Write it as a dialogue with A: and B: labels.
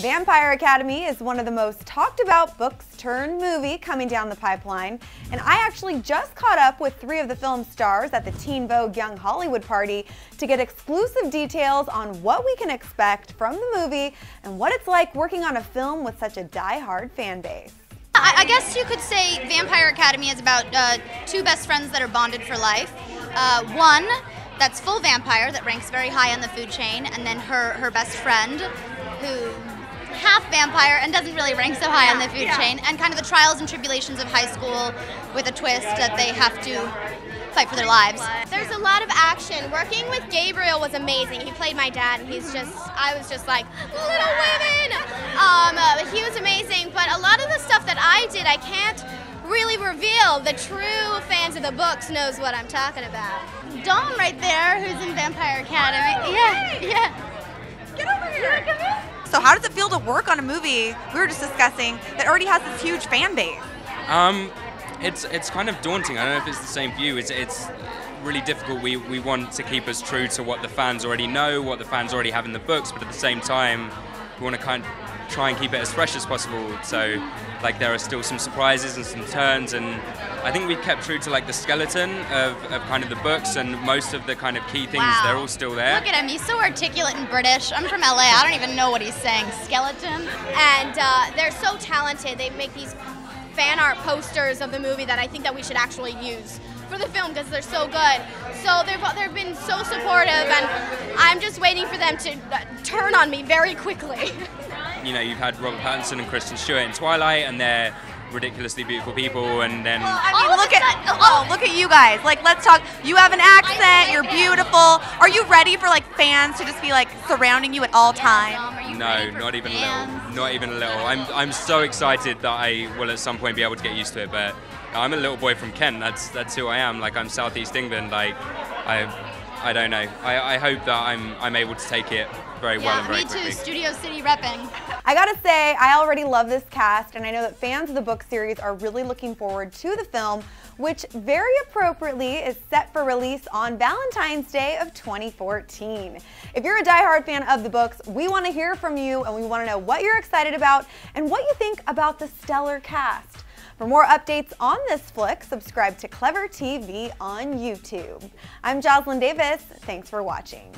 A: Vampire Academy is one of the most talked about books turned movie coming down the pipeline. And I actually just caught up with three of the film stars at the Teen Vogue Young Hollywood party to get exclusive details on what we can expect from the movie and what it's like working on a film with such a die-hard fan base.
B: I, I, guess you could say Vampire Academy is about uh, two best friends that are bonded for life. Uh, one that's full vampire that ranks very high on the food chain, and then her, her best friend who vampire and doesn't really rank so high on the food yeah. chain, and kind of the trials and tribulations of high school with a twist that they have to fight for their lives.
C: There's a lot of action. Working with Gabriel was amazing. He played my dad, and he's just, I was just like, Little Women! Um, uh, he was amazing, but a lot of the stuff that I did, I can't really reveal. The true fans of the books knows what I'm talking about.
B: Dom right there, who's in Vampire Academy. Yeah, yeah.
A: So how does it feel to work on a movie we were just discussing that already has this huge fan base?
D: Um, it's it's kind of daunting. I don't know if it's the same view. It's it's really difficult. We we want to keep us true to what the fans already know, what the fans already have in the books, but at the same time, we want to kind of try and keep it as fresh as possible. So, like, there are still some surprises and some turns, and I think we've kept true to like the skeleton of, of kind of the books and most of the kind of key things. Wow. They're all still there.
B: Look at him. He's so articulate and British. I'm from LA. I don't even know what he's saying. Skeleton.
C: And uh, they're so talented. They make these fan art posters of the movie that I think that we should actually use for the film because they're so good. So they've, they've been so supportive, and I'm just waiting for them to uh, turn on me very quickly.
D: you know, you've had Robert Pattinson and Kristen Stewart in Twilight, and they're ridiculously beautiful people, and then.
A: Well, I mean, look at oh, look at you guys. Like, let's talk. You have an accent. You're beautiful. Are you ready for like fans to just be like surrounding you at all times?
D: No, not even fans? a little. Not even a little. I'm I'm so excited that I will at some point be able to get used to it, but. I'm a little boy from Kent. That's that's who I am. Like I'm Southeast England. Like I I don't know. I, I hope that I'm I'm able to take it very
B: yeah,
D: well and very
B: me
D: quickly.
B: too. Studio City repping.
A: I gotta say, I already love this cast, and I know that fans of the book series are really looking forward to the film, which very appropriately is set for release on Valentine's Day of 2014. If you're a die-hard fan of the books, we want to hear from you, and we want to know what you're excited about and what you think about the stellar cast. For more updates on this flick, subscribe to Clever TV on YouTube. I'm Jocelyn Davis. Thanks for watching.